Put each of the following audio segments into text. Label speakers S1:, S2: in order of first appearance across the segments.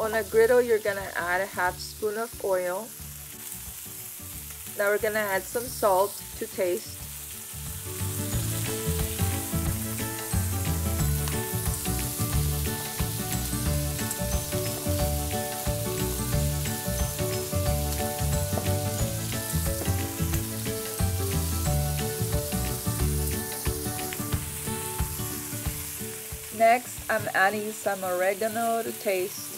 S1: On a griddle, you're gonna add a half spoon of oil. Now we're gonna add some salt to taste. Next, I'm adding some oregano to taste.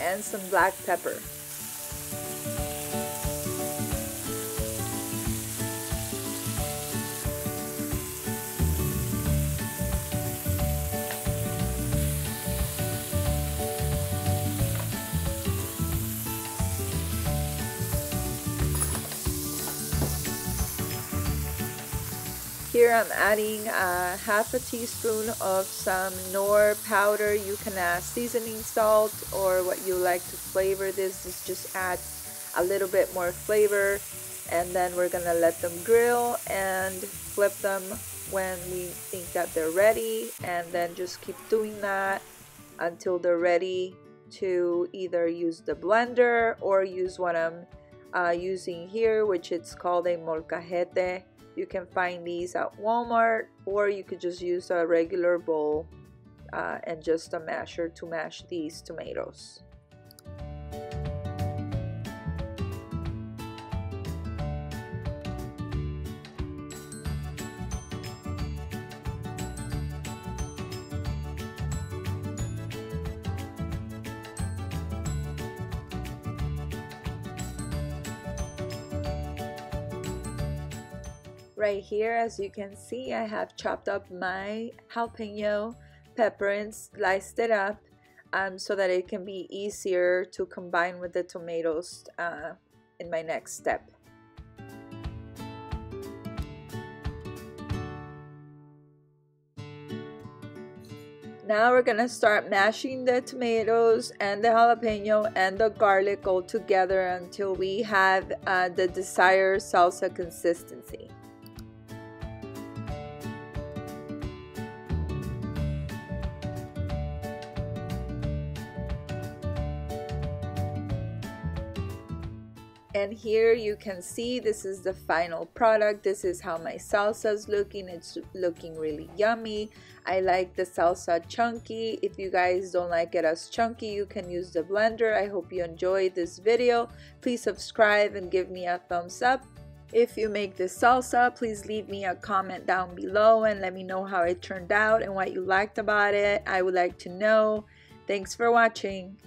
S1: And some black pepper. Here I'm adding uh, half a teaspoon of some Knorr powder. You can add seasoning salt or what you like to flavor this. This just adds a little bit more flavor. And then we're gonna let them grill and flip them when we think that they're ready. And then just keep doing that until they're ready to either use the blender or use what I'm uh, using here, which it's called a molcajete you can find these at Walmart or you could just use a regular bowl uh, and just a masher to mash these tomatoes. Right here as you can see I have chopped up my jalapeno pepper and sliced it up um, so that it can be easier to combine with the tomatoes uh, in my next step. Now we're gonna start mashing the tomatoes and the jalapeno and the garlic all together until we have uh, the desired salsa consistency. And here you can see this is the final product. This is how my salsa is looking. It's looking really yummy. I like the salsa chunky. If you guys don't like it as chunky you can use the blender. I hope you enjoyed this video. Please subscribe and give me a thumbs up. If you make this salsa please leave me a comment down below and let me know how it turned out and what you liked about it. I would like to know. Thanks for watching